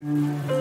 Música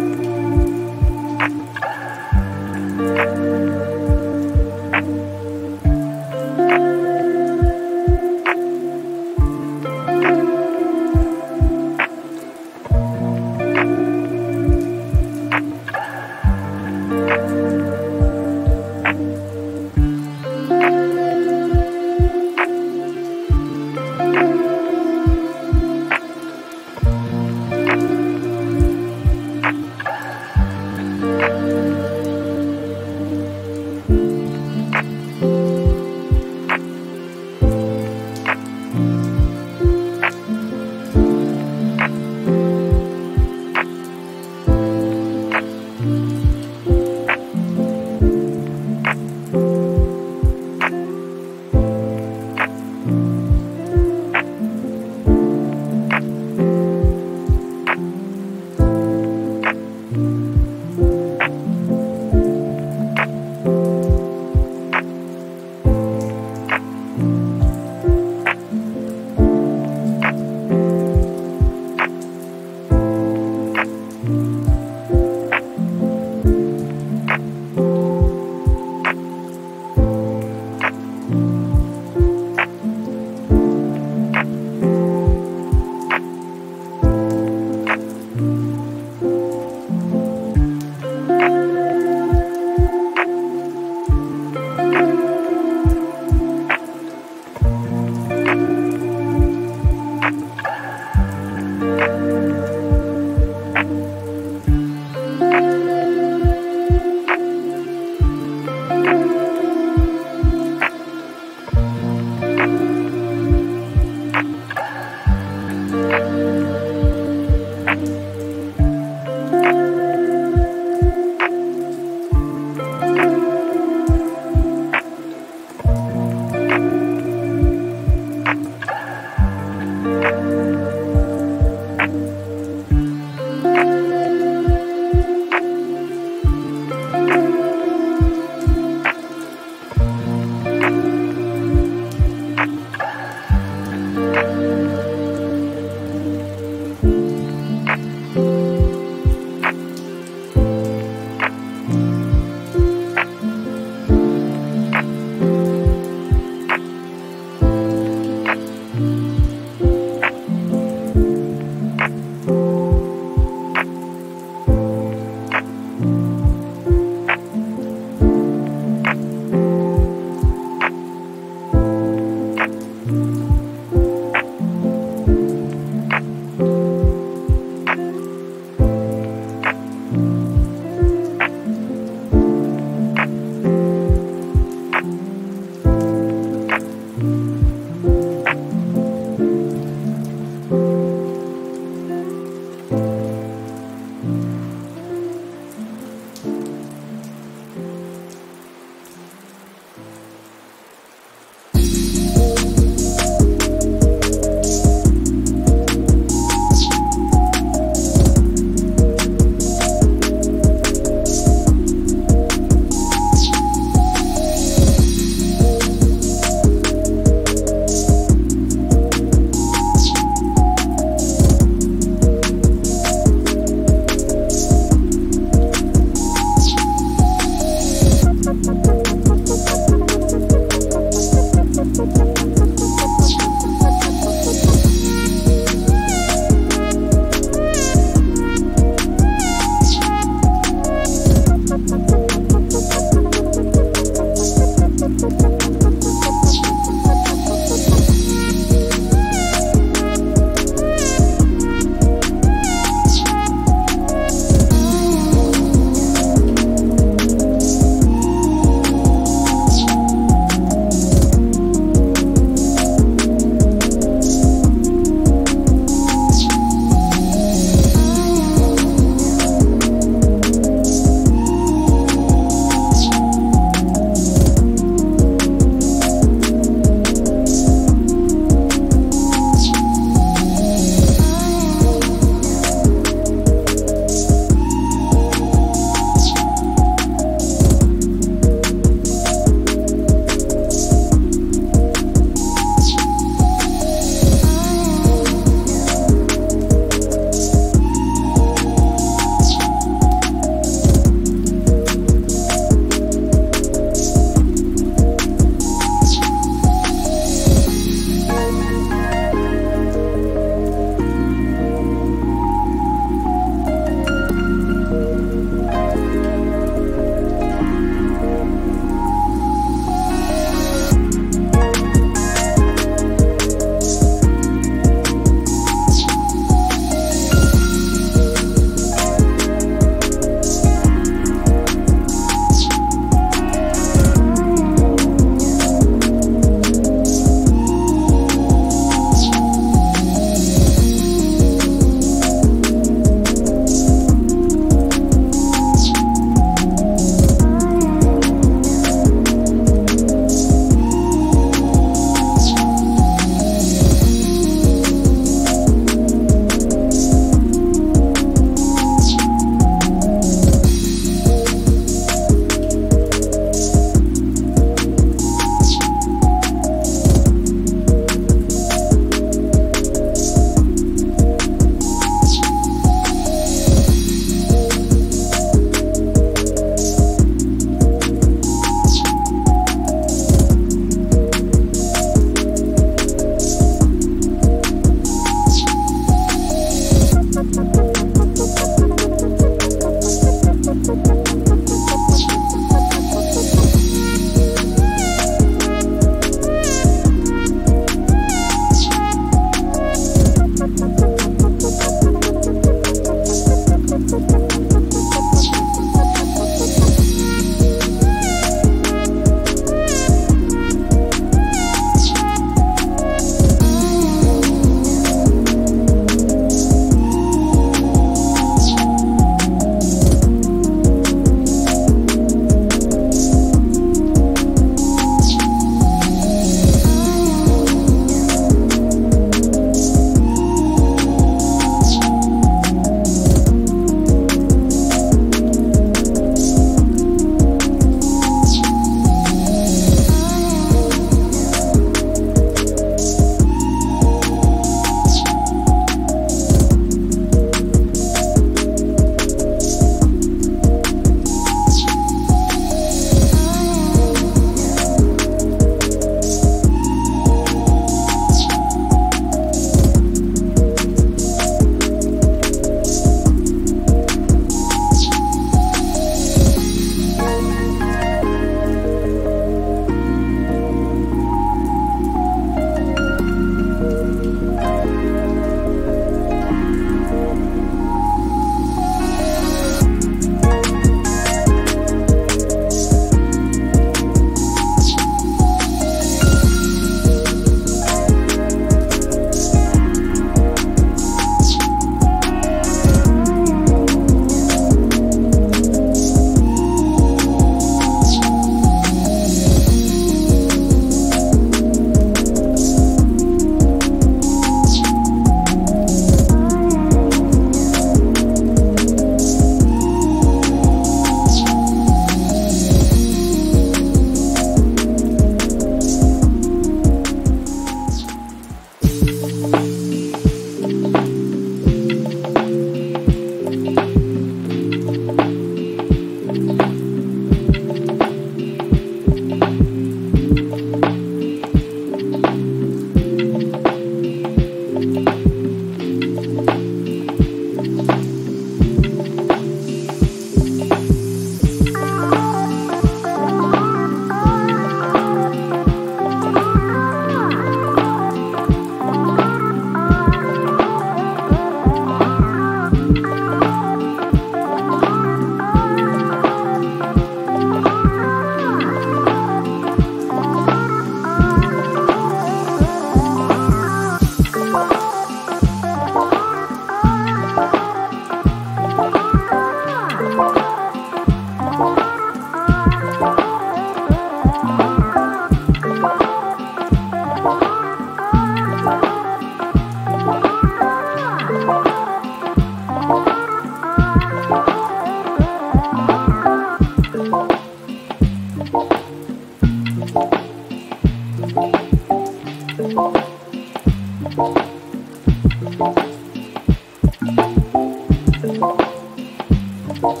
Thank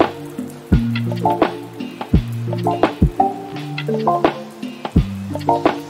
you.